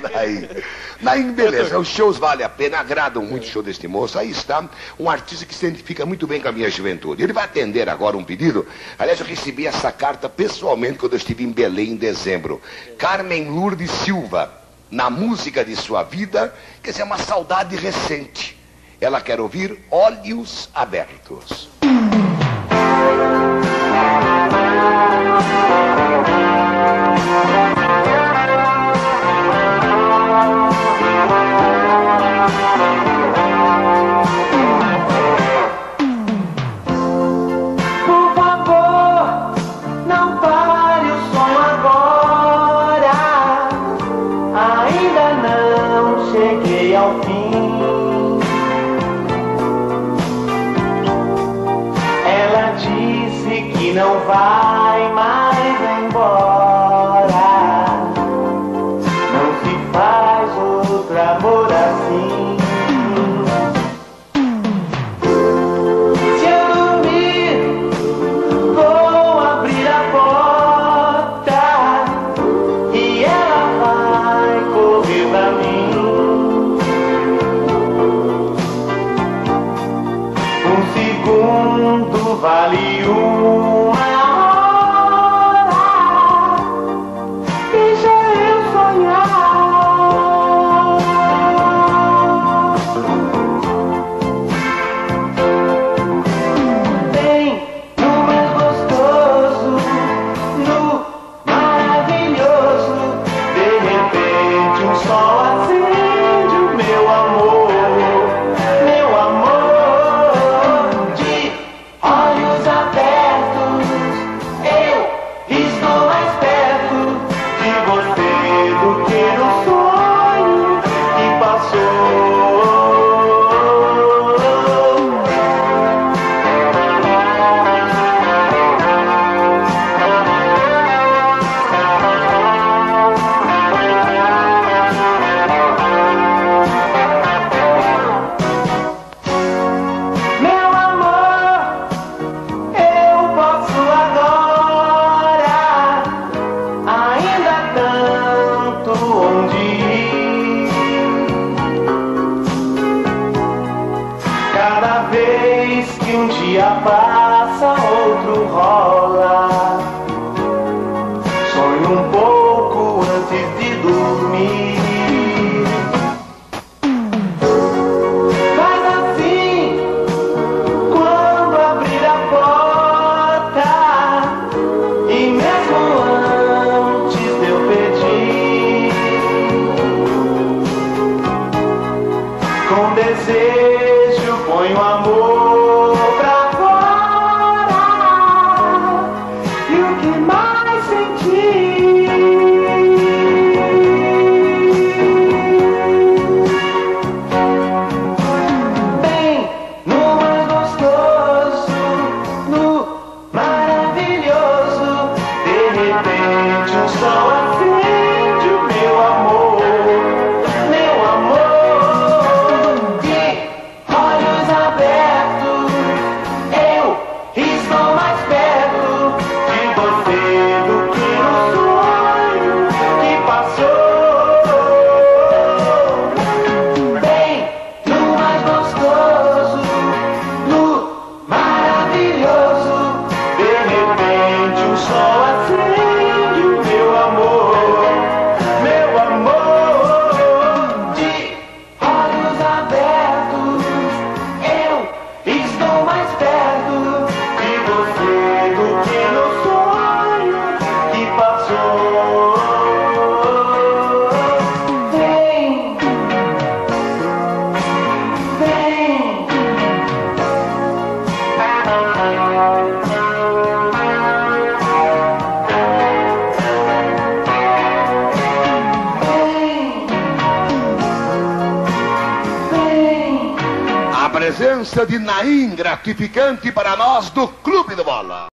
Naim. Naim, beleza, os shows valem a pena, agradam muito o show deste moço. Aí está um artista que se identifica muito bem com a minha juventude. Ele vai atender agora um pedido. Aliás, eu recebi essa carta pessoalmente quando eu estive em Belém em dezembro. Carmen Lourdes Silva, na música de sua vida, quer dizer, uma saudade recente. Ela quer ouvir Olhos Abertos. Não vai mais embora. Não se faz outro amor assim. Se eu dormir, vou abrir a porta e ela vai correr pra mim. Um segundo vale uma song. Que um dia passa, outro rola. Sonho um pouco antes de dormir. Faz assim quando abrir presença de Naim gratificante para nós do Clube do Bola.